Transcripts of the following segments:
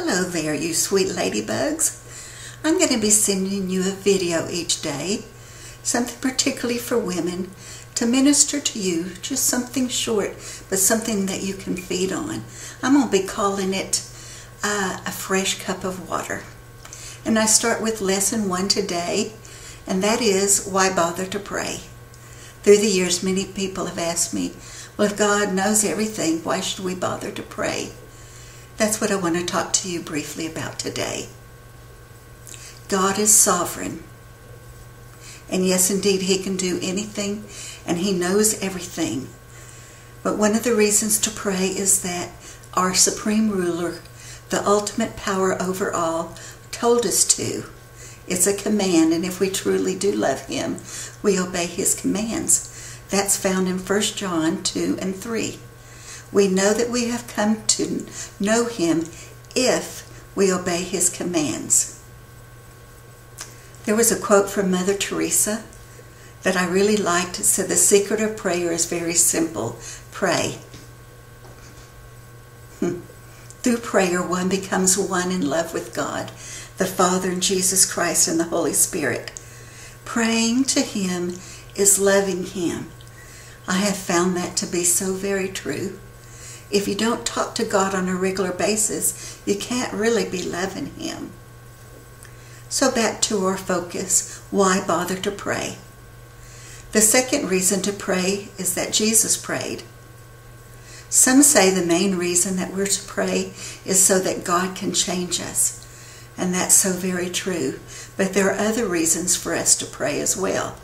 Hello there, you sweet ladybugs. I'm going to be sending you a video each day, something particularly for women, to minister to you, just something short, but something that you can feed on. I'm going to be calling it uh, a fresh cup of water. And I start with lesson one today, and that is why bother to pray. Through the years, many people have asked me, well, if God knows everything, why should we bother to pray? That's what I want to talk to you briefly about today. God is sovereign. And yes, indeed, He can do anything and He knows everything. But one of the reasons to pray is that our supreme ruler, the ultimate power over all, told us to. It's a command, and if we truly do love Him, we obey His commands. That's found in 1 John 2 and 3. We know that we have come to know Him if we obey His commands. There was a quote from Mother Teresa that I really liked. It said, The secret of prayer is very simple pray. Hmm. Through prayer, one becomes one in love with God, the Father, and Jesus Christ, and the Holy Spirit. Praying to Him is loving Him. I have found that to be so very true. If you don't talk to God on a regular basis, you can't really be loving Him. So back to our focus. Why bother to pray? The second reason to pray is that Jesus prayed. Some say the main reason that we're to pray is so that God can change us. And that's so very true. But there are other reasons for us to pray as well.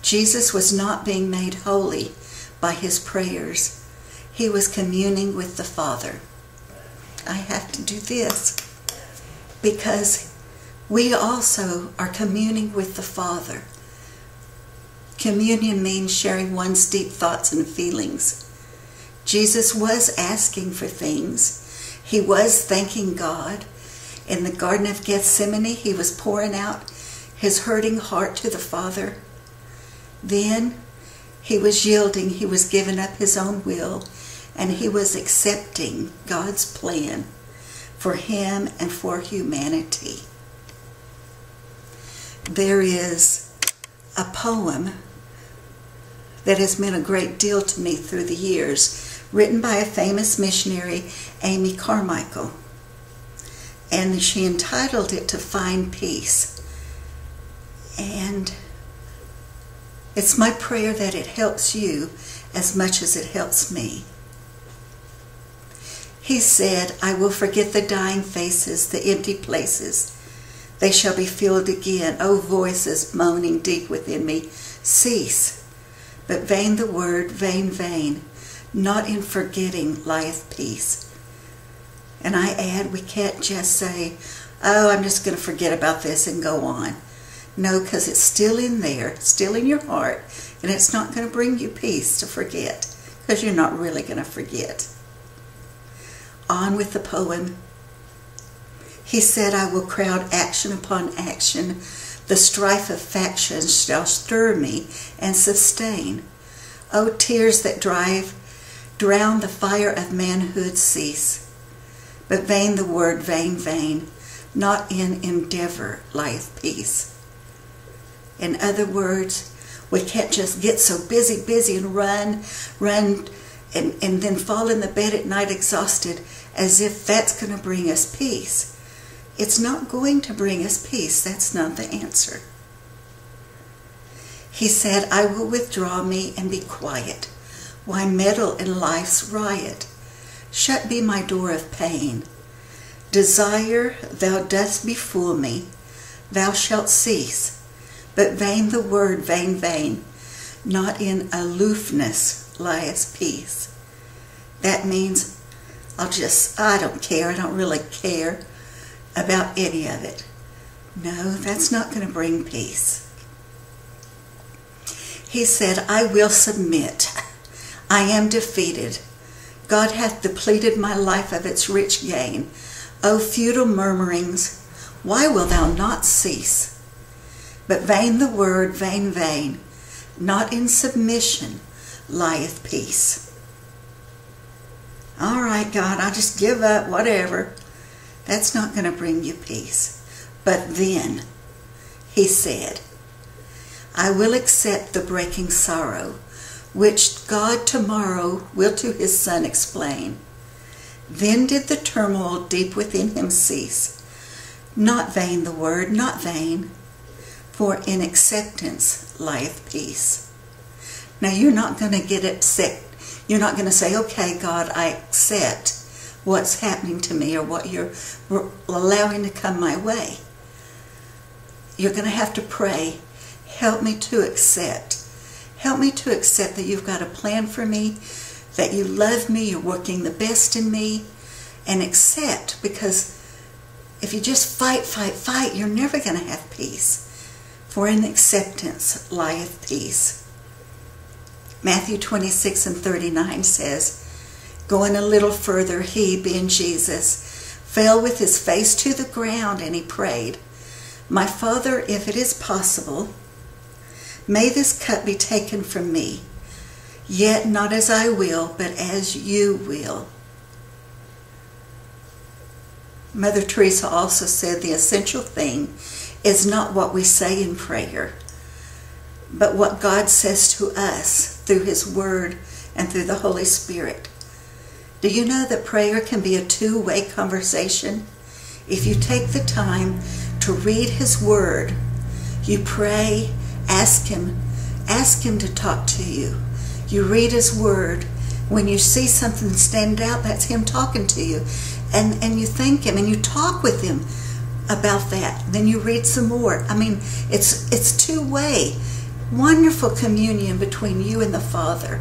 Jesus was not being made holy by his prayers. He was communing with the Father. I have to do this because we also are communing with the Father. Communion means sharing one's deep thoughts and feelings. Jesus was asking for things. He was thanking God. In the Garden of Gethsemane, he was pouring out his hurting heart to the Father. Then he was yielding, he was giving up his own will, and he was accepting God's plan for him and for humanity there is a poem that has meant a great deal to me through the years, written by a famous missionary, Amy Carmichael. And she entitled it To Find Peace. And it's my prayer that it helps you as much as it helps me. He said, I will forget the dying faces, the empty places, they shall be filled again. O voices moaning deep within me, cease. But vain the word, vain, vain. Not in forgetting lieth peace. And I add, we can't just say, oh, I'm just going to forget about this and go on. No, because it's still in there, still in your heart, and it's not going to bring you peace to forget, because you're not really going to forget. On with the poem. He said, I will crowd action upon action. The strife of factions shall stir me and sustain. O tears that drive, drown the fire of manhood cease. But vain the word, vain, vain, not in endeavor lieth peace. In other words, we can't just get so busy, busy and run, run, and, and then fall in the bed at night exhausted as if that's going to bring us peace. It's not going to bring us peace. That's not the answer. He said, I will withdraw me and be quiet. Why meddle in life's riot? Shut be my door of pain. Desire thou dost befool me, thou shalt cease. But vain the word, vain, vain. Not in aloofness lieth peace. That means I'll just, I don't care, I don't really care about any of it. No, that's not going to bring peace. He said, I will submit. I am defeated. God hath depleted my life of its rich gain. O futile murmurings, why will thou not cease? But vain the word, vain, vain, not in submission lieth peace. All right, God, I'll just give up, whatever. That's not going to bring you peace. But then, he said, I will accept the breaking sorrow, which God tomorrow will to his son explain. Then did the turmoil deep within him cease. Not vain the word, not vain, for in acceptance lieth peace. Now you're not going to get upset. You're not going to say, okay, God, I accept what's happening to me or what you're allowing to come my way. You're going to have to pray, help me to accept. Help me to accept that you've got a plan for me, that you love me, you're working the best in me, and accept because if you just fight, fight, fight, you're never going to have peace. For in acceptance lieth peace. Matthew 26 and 39 says, Going a little further, he, being Jesus, fell with his face to the ground and he prayed, My Father, if it is possible, may this cup be taken from me, yet not as I will, but as you will. Mother Teresa also said the essential thing is not what we say in prayer, but what God says to us through His Word and through the Holy Spirit. Do you know that prayer can be a two way conversation? If you take the time to read His Word, you pray, ask Him, ask Him to talk to you. You read His Word. When you see something stand out, that's Him talking to you. And, and you thank Him and you talk with Him about that. Then you read some more. I mean, it's, it's two way. Wonderful communion between you and the Father.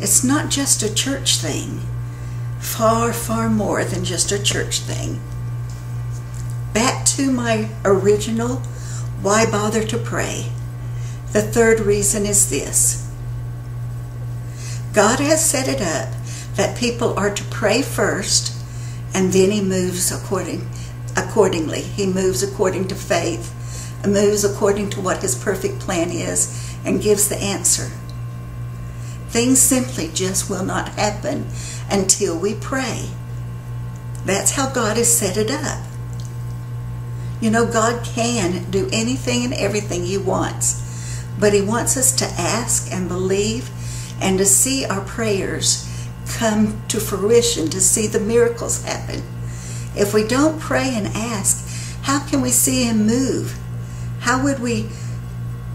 It's not just a church thing far, far more than just a church thing. Back to my original why bother to pray? The third reason is this God has set it up that people are to pray first and then He moves according, accordingly. He moves according to faith, moves according to what His perfect plan is, and gives the answer. Things simply just will not happen until we pray. That's how God has set it up. You know, God can do anything and everything He wants, but He wants us to ask and believe and to see our prayers come to fruition, to see the miracles happen. If we don't pray and ask, how can we see Him move? How would we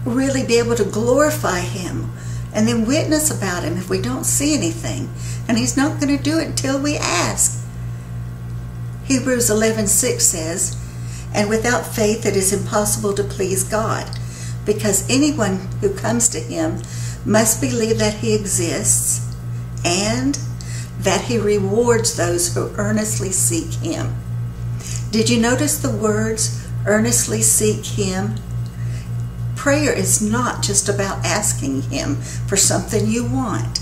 really be able to glorify Him and then witness about him if we don't see anything. And he's not going to do it until we ask. Hebrews 11:6 says, "And without faith it is impossible to please God, because anyone who comes to him must believe that he exists and that he rewards those who earnestly seek him." Did you notice the words earnestly seek him? prayer is not just about asking Him for something you want.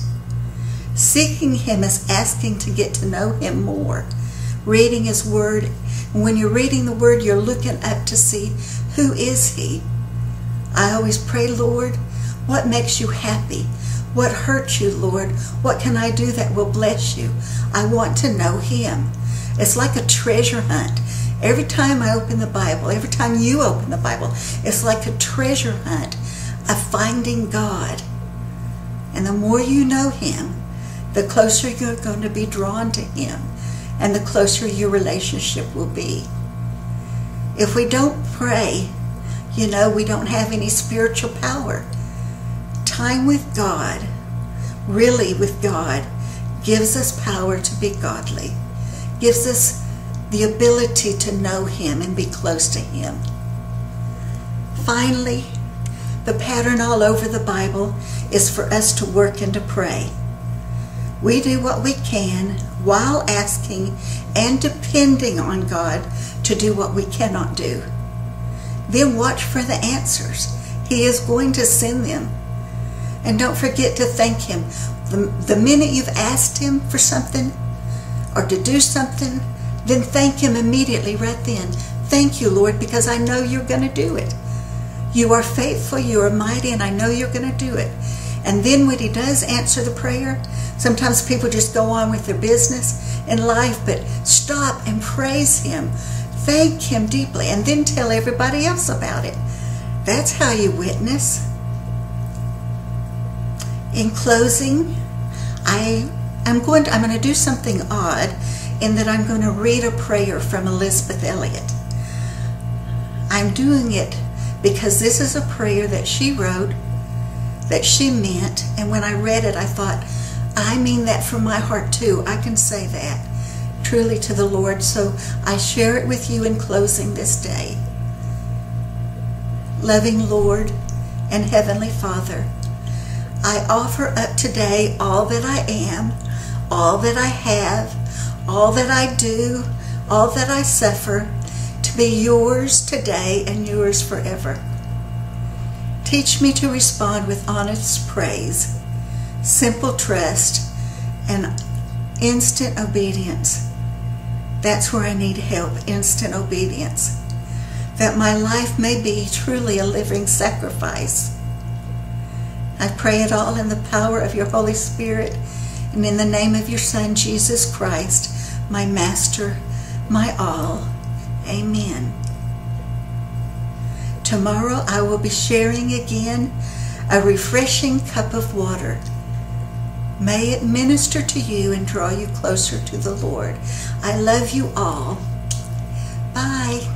Seeking Him is asking to get to know Him more. Reading His Word. And when you're reading the Word, you're looking up to see who is He. I always pray, Lord, what makes you happy? What hurts you, Lord? What can I do that will bless you? I want to know Him. It's like a treasure hunt. Every time I open the Bible, every time you open the Bible, it's like a treasure hunt of finding God. And the more you know Him, the closer you're going to be drawn to Him, and the closer your relationship will be. If we don't pray, you know, we don't have any spiritual power. Time with God, really with God, gives us power to be godly, gives us the ability to know Him and be close to Him. Finally, the pattern all over the Bible is for us to work and to pray. We do what we can while asking and depending on God to do what we cannot do. Then watch for the answers. He is going to send them. And don't forget to thank Him. The, the minute you've asked Him for something or to do something, then thank Him immediately right then. Thank you, Lord, because I know you're going to do it. You are faithful, you are mighty, and I know you're going to do it. And then when He does answer the prayer, sometimes people just go on with their business in life, but stop and praise Him. Thank Him deeply and then tell everybody else about it. That's how you witness. In closing, I am going to, I'm going to do something odd in that I'm going to read a prayer from Elisabeth Elliot. I'm doing it because this is a prayer that she wrote that she meant and when I read it I thought I mean that from my heart too. I can say that truly to the Lord. So I share it with you in closing this day. Loving Lord and Heavenly Father, I offer up today all that I am, all that I have, all that I do, all that I suffer, to be yours today and yours forever. Teach me to respond with honest praise, simple trust, and instant obedience. That's where I need help, instant obedience. That my life may be truly a living sacrifice. I pray it all in the power of your Holy Spirit and in the name of your Son, Jesus Christ, my Master, my all. Amen. Tomorrow I will be sharing again a refreshing cup of water. May it minister to you and draw you closer to the Lord. I love you all. Bye.